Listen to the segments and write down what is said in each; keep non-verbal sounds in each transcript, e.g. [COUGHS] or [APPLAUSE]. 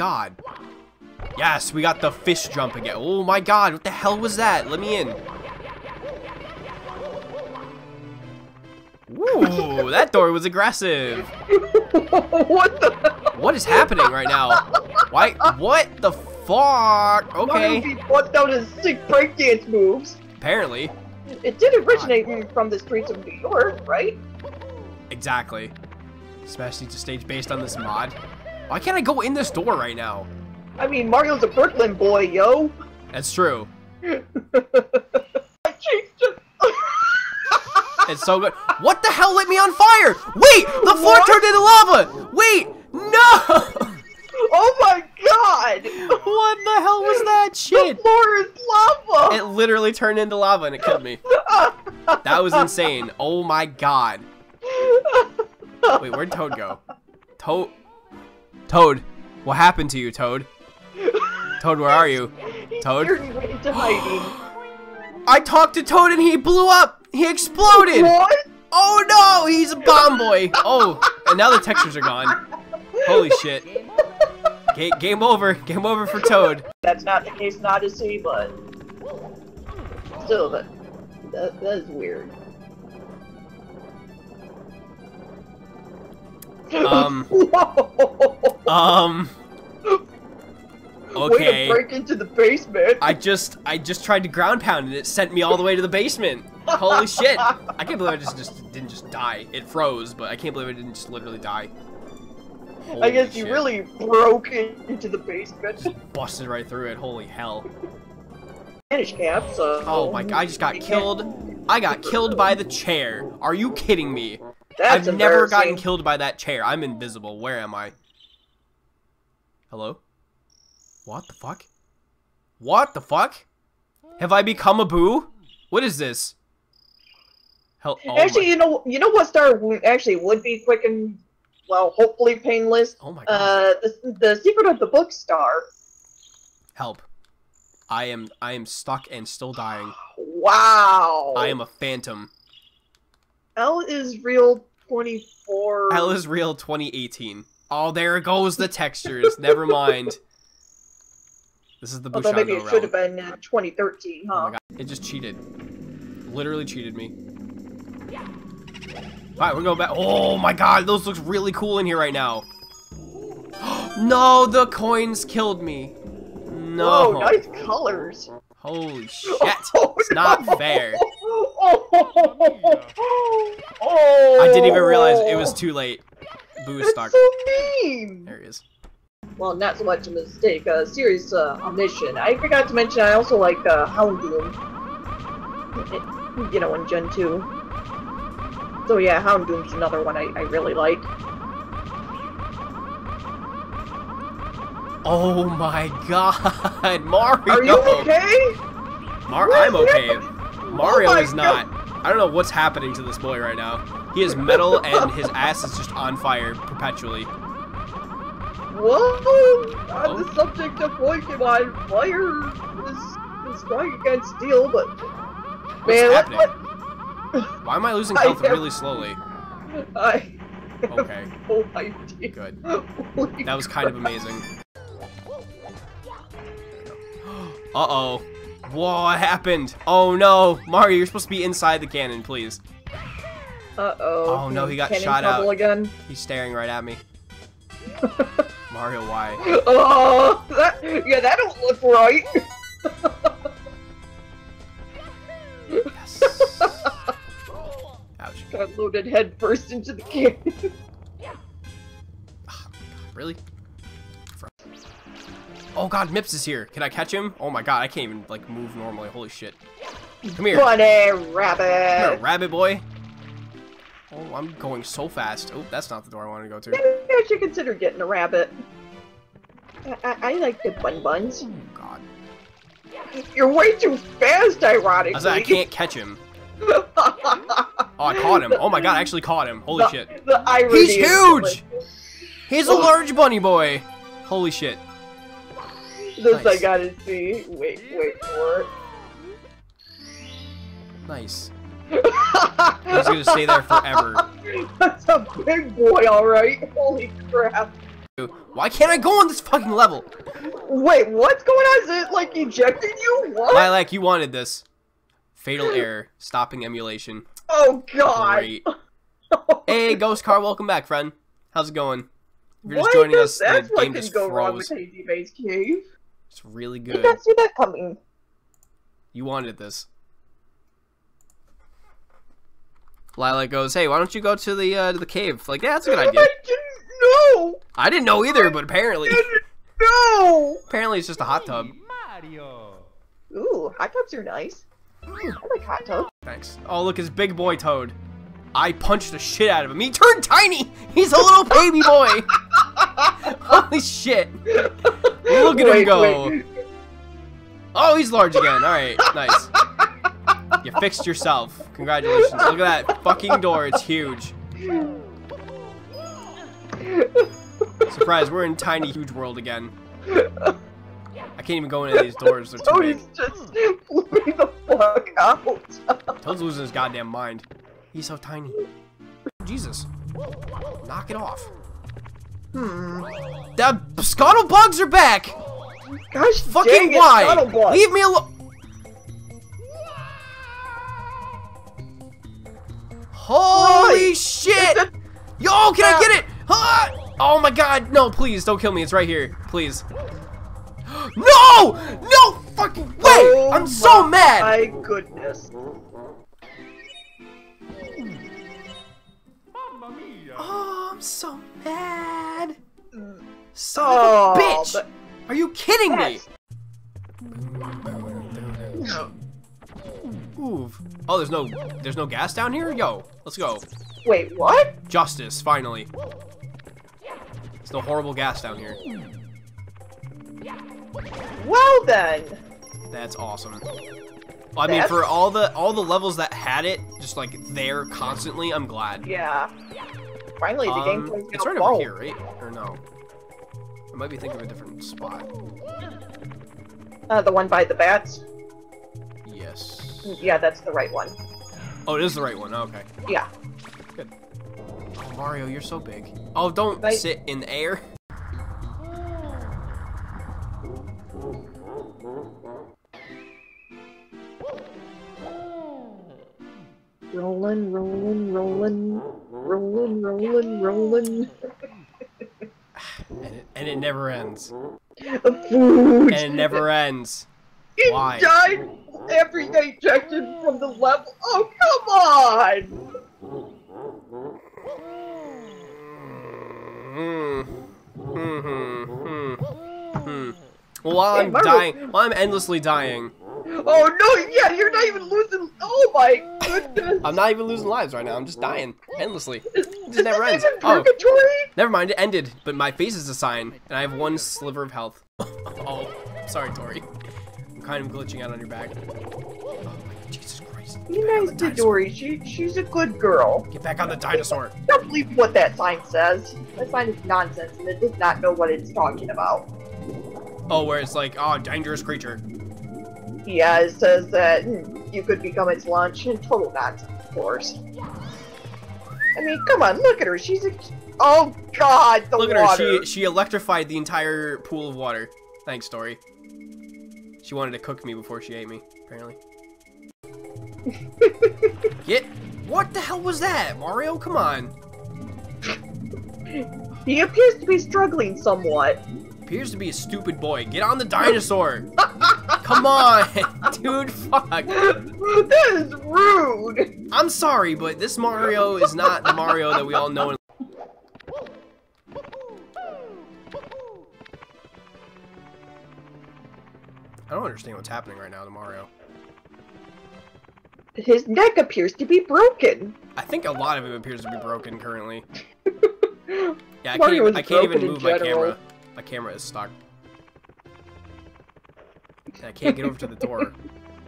god. Yes, we got the fish jump again. Oh my god, what the hell was that? Let me in. Ooh, that door was aggressive. [LAUGHS] what the? What is happening right now? Why? What the fuck? Okay. Beat bust out his sick breakdance moves. Apparently. It did originate from the streets of New York, right? Exactly. Smash needs a stage based on this mod. Why can't I go in this door right now? I mean, Mario's a Brooklyn boy, yo. That's true. My cheeks just. It's so good. What the hell lit me on fire? Wait, the floor What? turned into lava. Wait, no. [LAUGHS] oh my god! what the hell was that The shit? floor is lava! It literally turned into lava and it killed me. That was insane. Oh my god. [LAUGHS] Wait, where'd Toad go? Toad. Toad. What happened to you, Toad? Toad, where are you? [LAUGHS] Toad? scared me into hiding. I talked to Toad and he blew up. He exploded. What? Oh no, he's a bomb boy. Oh, and now the textures are gone. Holy shit. Ga- game over. Game over for Toad. That's not the case in Odyssey, but still, that that, that is weird. Um. Whoa! [LAUGHS] Um. Way to break into the basement. I just I just tried to ground pound and it sent me all the way to the basement. Holy shit. I can't believe I just, just didn't just die. It froze, but I can't believe I didn't just literally die. I Holy guess you shit. really broke into the basement. busted right through it. Holy hell. Spanish cap, so. Oh my god, I just got killed. I got killed by the chair. Are you kidding me? That's I've never gotten killed by that chair. I'm invisible. Where am I? Hello? What the fuck? What the fuck? Have I become a boo? What is this? Hell, oh actually, my, you know, you know what star actually would be quick and well, hopefully painless. oh my god. Uh, the, the secret of the book star. Help. I am I am stuck and still dying. Wow. I am a phantom. L is real 24. L is real 2018. Oh, there goes the textures. Never mind. This is the Although maybe it should have been uh, 2013, huh? Oh my god, it just cheated. Literally cheated me. Alright, we're going back. Oh my god, those looks really cool in here right now. [GASPS] no, the coins killed me. No. Whoa, nice colors. Holy [LAUGHS] shit. Oh, It's not fair. Oh, I didn't even realize it was too late. Boo That's stuck. so mean. There he is. Well, not so much a mistake. Uh, serious uh, omission. I forgot to mention I also like uh, Houndoom. You know, in Gen 2. So yeah, Houndoom's another one I, I really like. Oh my [LAUGHS] god, Mario! Are you okay? Mar- What I'm is okay. Mario Oh is not. I don't know what's happening to this boy right now. He is metal [LAUGHS] and his ass is just on fire perpetually. Whoa! On Oh. the subject of Pokemon, fire is, is strong against steel, but What's man, what, happening? what? Why am I losing [LAUGHS] I health have- really slowly? I Okay, no idea. good. Holy That was kind of amazing. [GASPS] Uh-oh. What happened? Oh no! Mario, you're supposed to be inside the cannon, please. Uh-oh. Oh, no, he got Cannon shot out. again. He's staring right at me. [LAUGHS] Mario, why? Oh, that, yeah, that don't look right. Yes. [LAUGHS] Ouch. Got loaded head first into the cannon. Ah, really? Oh god, Mips is here. Can I catch him? Oh my god, I can't even like move normally. Holy shit. Come here. Bunny Come here, rabbit. rabbit boy. Oh, I'm going so fast. Oh, that's not the door I wanted to go to. Maybe I should consider getting a rabbit. I, I, I like the bun buns. Oh god. You're way too fast, ironically. I said I can't catch him. [LAUGHS] Oh, I caught him. Oh my god, I actually caught him. Holy the, shit. The irony He's huge! He's a large bunny boy. Holy shit. This I gotta see. Wait, wait for it. Nice. [LAUGHS] He's gonna stay there forever. That's a big boy, alright. Holy crap. Why can't I go on this fucking level? Wait, what's going on? Is it like ejecting you? What? Lilac, you wanted this. Fatal [GASPS] error. Stopping emulation. oh god. Great. Hey, Ghost Car, welcome back, friend. How's it going? If you're just joining us, the what game just go wrong with froze. Hazy Maze Cave? It's really I good. can't see that coming. You wanted this. Lilac goes, hey, why don't you go to the uh, to the cave? Like, yeah, that's a good idea. I didn't know. I didn't know either, but apparently, No. apparently it's just a hot tub. Mario. Ooh, hot tubs are nice. I like hot tubs. Thanks. Oh, look, it's Big Boy Toad. I punched the shit out of him. He turned tiny. He's a little baby boy. [LAUGHS] Holy shit. [LAUGHS] Look at him go. wait. Oh, he's large again. All right, nice. You fixed yourself. Congratulations. Look at that fucking door. It's huge. Surprise, we're in tiny, huge world again. I can't even go into these doors. They're too oh, big. Tony's just blew me the fuck out. Toad's losing his goddamn mind. He's so tiny. Jesus. Knock it off. Hmm. The scuttle bugs are back! Gosh, Fucking dang it, why? Scuttlebug. Leave me alone! Holy Right. shit! [LAUGHS] Yo, can I get it? Ah! Oh my god, no, please, don't kill me. It's right here. Please. [GASPS] No! No fucking way! Oh I'm so mad! My goodness. Oh, I'm so mad. Son Oh, bitch! but- Are you kidding me? Yes. No. Ooh. Oh, there's no, there's no gas down here. Yo, let's go. Wait, what? Justice, finally. There's no horrible gas down here. Well then. That's awesome. I mean, for all the all the levels that had it, just like there constantly, I'm glad. Yeah. Finally, the game Um, plays it's right over here, right? Or no? I might be thinking of a different spot. Uh, the one by the bats. Yes. Yeah, that's the right one. Oh, it is the right one. Okay. Yeah. Good. Oh, Mario, you're so big. Oh, don't Right. sit in the air. [LAUGHS] rolling, rolling. And it, and it never ends. Food. And it never ends. It why? died every day ejected from the level. Oh, come on! Hmm. Hmm. Hmm. Hmm. Well, while I'm dying, while I'm endlessly dying, Oh no, yeah, you're not even losing. Oh my goodness. I'm not even losing lives right now. I'm just dying endlessly. Is, just never ends. Oh. Never mind, it ended. But my face is a sign, and I have one sliver of health. [LAUGHS] oh, sorry, Dorrie. I'm kind of glitching out on your back. Oh my Jesus Christ! Be Get back on nice to. Dorrie. She, she's a good girl. Get back on the dinosaur. Don't believe what that sign says. That sign is nonsense and it does not know what it's talking about. Oh, where it's like, oh, dangerous creature. Yeah, it says that you could become its lunch. Total nonsense, of course. I mean, come on, look at her. She's a. Oh God, the Look at her. She she electrified the entire pool of water. Thanks, Dorrie. She wanted to cook me before she ate me, apparently. [LAUGHS] Get. What the hell was that, Mario? Come on. He appears to be struggling somewhat. Appears to be a stupid boy. Get on the dinosaur. [LAUGHS] Come on, [LAUGHS] dude. Fuck. that is rude. I'm sorry, but this Mario is not the Mario that we all know. and- I don't understand what's happening right now to Mario. His neck appears to be broken. I think a lot of it appears to be broken currently. [LAUGHS] Yeah, I can't, even, I can't even move my camera. My camera is stuck. And I can't get over to the door.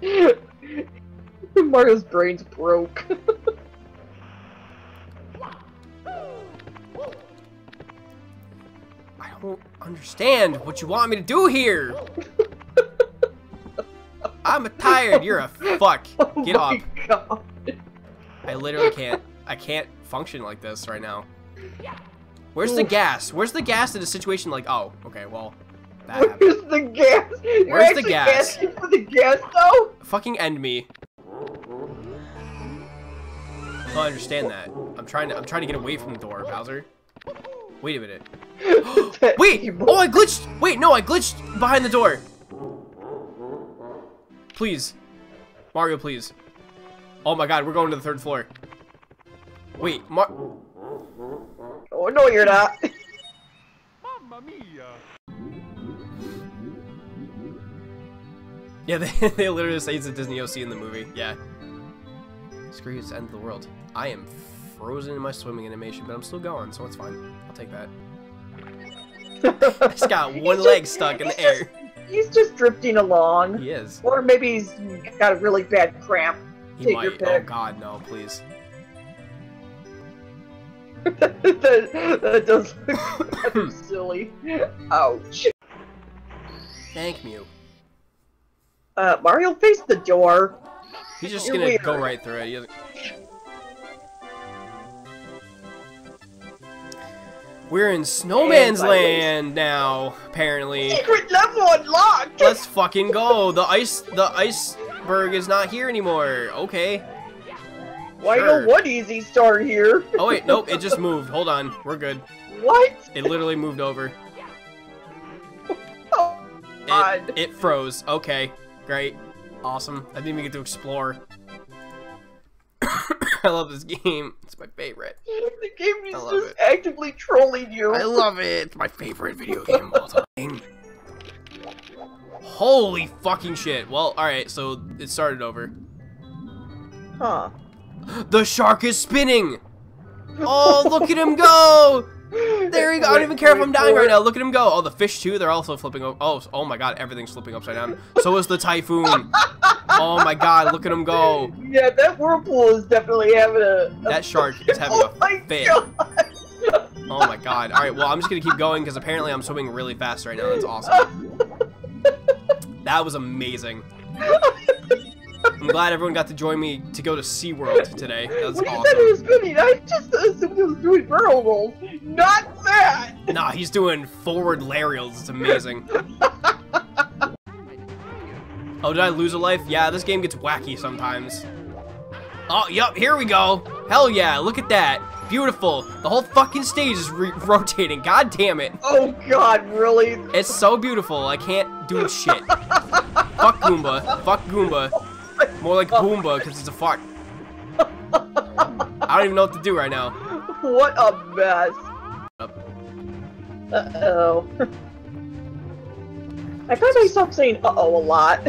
[LAUGHS] Mario's brain's broke. [LAUGHS] I don't understand what you want me to do here. I'm tired. You're a [LAUGHS] oh fuck. Oh Get my up. God. I literally can't. I can't function like this right now. Where's the gas? Where's the gas in a situation like? Oh, okay. Well, that happened. Where's the gas? You're Where's the gas? asking for the gas though? Fucking end me. Oh, I don't understand that. I'm trying to. I'm trying to get away from the door, Bowser. Wait a minute. [LAUGHS] [GASPS] Wait! Oh, I glitched! Wait, no, I glitched behind the door. Please. Mario, please. Oh my god, we're going to the third floor. Wait, Mar- Oh no, you're not. Mamma mia! Yeah, [LAUGHS] they, they literally say it's a Disney OC in the movie. Yeah. Screw you, it's the end of the world. I am frozen in my swimming animation, but I'm still going, so it's fine. I'll take that. [LAUGHS] I just got one He's leg just- stuck in the air. He's just drifting along. He is. Or maybe he's got a really bad cramp. He Take your might. Oh god, no, please. That, that does look silly. Ouch. Thank you. Uh, Mario faced the door. He's just You're gonna weird. go right through it. We're in Snowman's. Land now, apparently. Secret level unlocked! Let's fucking go. The ice the iceberg is not here anymore. Okay. Why sure. no one easy start here? [LAUGHS] Oh wait, nope, it just moved. Hold on. We're good. What? It literally moved over. Oh, God. It, it froze. Okay. Great. Awesome. I didn't even get to explore. [COUGHS] I love this game. It's my favorite. [LAUGHS] the game is just it. actively trolling you. I love it. It's my favorite video game of all time. Holy fucking shit. Well, alright, so it started over. Huh. The shark is spinning! Oh, look at him go! There you go. I don't even care if I'm dying right now. Look at him go. Oh, the fish too. They're also flipping over. Oh, oh my god, everything's flipping upside down. So is the typhoon. Oh my god, look at him go. Yeah, that whirlpool is definitely having a. a That shark is having oh a my fit. God. Oh my god. All right, well, I'm just gonna keep going because apparently I'm swimming really fast right now. That's awesome. [LAUGHS] That was amazing. [LAUGHS] I'm glad everyone got to join me to go to SeaWorld today. That's when you said awesome. it was spinning, I just assumed it was doing barrel rolls. Not that! Nah, he's doing forward larials. It's amazing. [LAUGHS] Oh, did I lose a life? Yeah, this game gets wacky sometimes. Oh, yup, here we go. Hell yeah, look at that. Beautiful. The whole fucking stage is re [LAUGHS] rotating. God damn it. Oh god, really? It's so beautiful. I can't do shit. [LAUGHS] fuck Goomba. Fuck Goomba. More like Boomba, because it's a fart. I don't even know what to do right now. What a mess. Uh-oh. I find myself saying uh-oh a lot.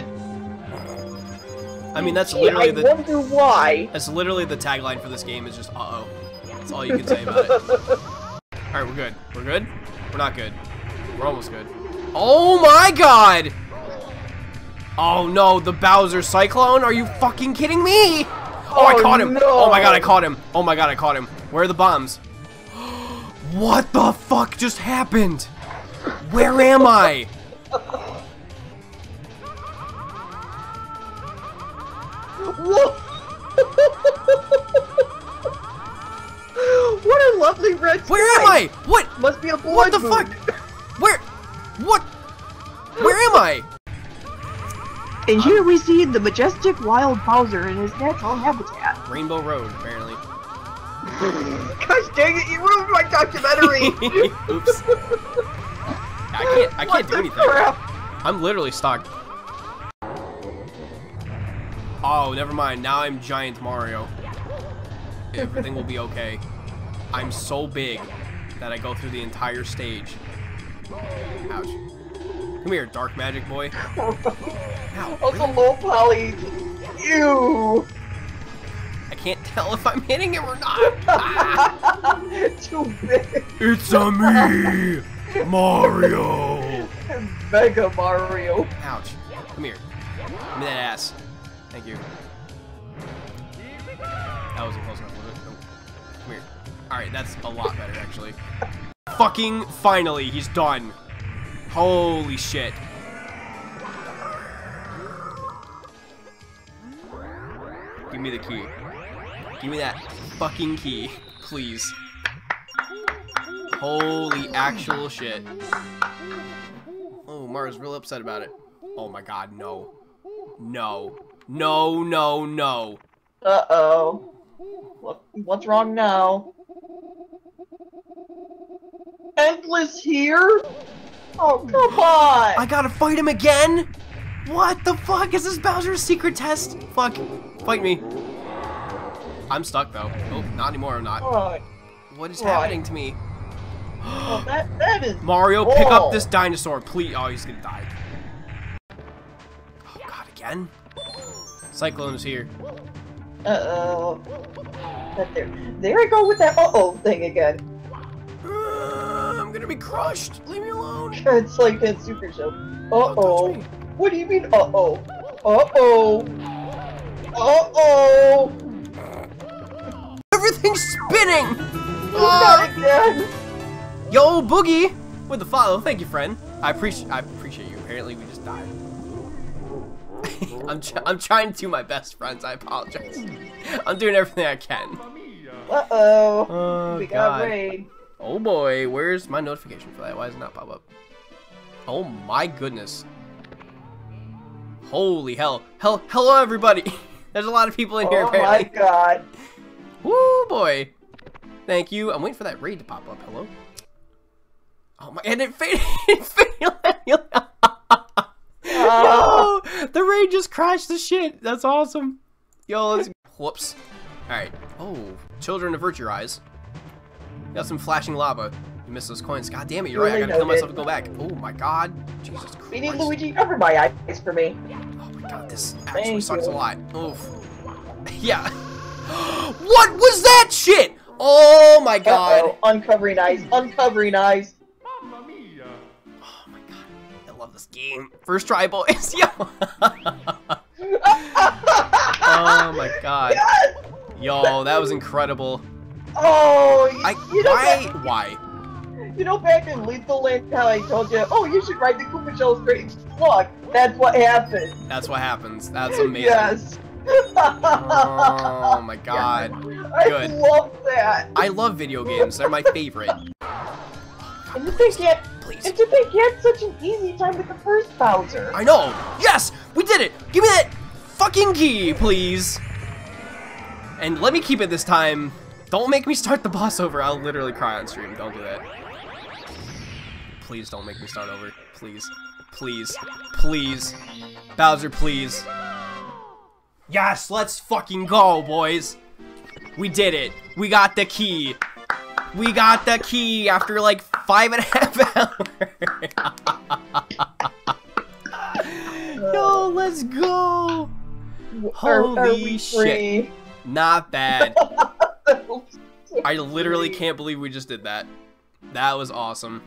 I mean, that's I literally the wonder why. that's literally the tagline for this game is just uh-oh. That's all you can say about it. [LAUGHS] Alright, we're good. We're good? We're not good. We're almost good. Oh my god! Oh no, the Bowser Cyclone? Are you fucking kidding me? Oh, I Oh, caught him! no. Oh my god, I caught him! Oh my god, I caught him. Where are the bombs? [GASPS] what the fuck just happened? Where am I? [LAUGHS] What a lovely red Where am. I? What? Must be a blood What the moon. fuck? Where? What? Where am I? And here we see the majestic wild Bowser in his natural habitat. Rainbow Road, apparently. [LAUGHS] Gosh dang it, you ruined my documentary! [LAUGHS] Oops. I can't. I can't do anything. crap? I'm literally stuck. Oh, never mind. Now I'm Giant Mario. Everything will be okay. I'm so big that I go through the entire stage. Ouch. Come here, Dark Magic Boy. Ow, Also really? low poly. Ew! I can't tell if I'm hitting him or not. Ah, Too big. it's a me, Mario. Mega Mario. Ouch. Come here. Give me that ass. Thank you. That wasn't close enough, was it? Nope. Come here. Alright, that's a lot better, actually. Fucking finally, he's done. Holy shit. Give me the key. Give me that fucking key, [LAUGHS] please. Holy actual shit. Oh, Mario's real upset about it. Oh my god, no. No. No, no, no. Uh oh. What, what's wrong now? Endless here? Oh, come on! I gotta fight him again? What the fuck? Is this Bowser's secret test? Fuck. Fight me. I'm stuck though. Oh, not anymore, I'm not. Oh, What is Right. happening to me? oh, that, that is... [GASPS] Mario, pick up this dinosaur, please. Oh, he's gonna die. Oh god, again? Cyclone is here. Uh-oh. There, there I go with that uh-oh thing again. Uh, gonna be crushed. Leave me alone. [LAUGHS] It's like that super show. Uh-oh. me. What do you mean, uh-oh? Uh-oh. Uh-oh. Everything's spinning. Not again. Yo, Boogie, with the follow. Thank you, friend. I appreciate. I appreciate you. Apparently, we just died. [LAUGHS] I'm tr- I'm trying to do my best, friends. I apologize. I'm doing everything I can. Uh-oh. Oh we got God. Oh boy, where's my notification for that? Why does it not pop up? Oh my goodness. Holy hell. Hell, hello everybody. [LAUGHS] There's a lot of people in here Oh my god. [LAUGHS] Woo boy. Thank you. I'm waiting for that raid to pop up. Hello. Oh my, and it faded. [LAUGHS] It faded. Yo, ah. the raid just crashed the shit. That's awesome. Yo, let's. Whoops. All right. Oh, children avert your eyes. Got some flashing lava. You missed those coins. God damn it! You're right. I gotta kill myself to go back. Oh my god. Jesus Christ. We need Luigi cover my eyes for me. Oh my god, this actually Thank sucks you. a lot. Oof. [LAUGHS] Yeah. [GASPS] what was that shit? Oh my god. Uh-oh. Uncovering eyes. Uncovering eyes. Mamma mia! Oh my god. I love this game. First try, boys. [LAUGHS] Yo. [LAUGHS] oh my god. Yes! Yo, that was incredible. Oh, I you know, why back, why? you know back in Lethal Land how I told you, oh, you should ride the Koopa Shell's great luck. That's what happened. That's what happens. That's [LAUGHS] amazing. Yes. Oh my [LAUGHS] god. I good. love that. I love video games. They're my favorite. [LAUGHS] And to think he had, Please. and to think he had such an easy time with the first Bowser. I know. Yes, we did it. Give me that fucking key, please. And let me keep it this time. Don't make me start the boss over. I'll literally cry on stream. Don't do that. Please don't make me start over. Please. Please. Please. Bowser, please. Yes, let's fucking go, boys. We did it. We got the key. We got the key after like five and a half [LAUGHS] hours. Yo, let's go. Are, are Holy we shit. free? Not bad. [LAUGHS] [LAUGHS] I literally can't believe we just did that. That was awesome.